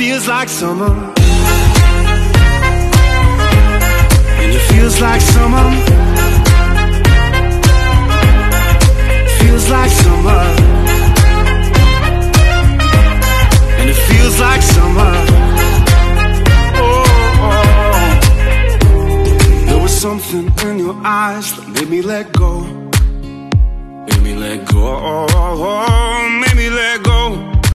feels like summer. And it feels like summer. Feels like summer. And it feels like summer. Oh, oh. oh. There was something in your eyes that made me let go. Made me let go. Made me let go.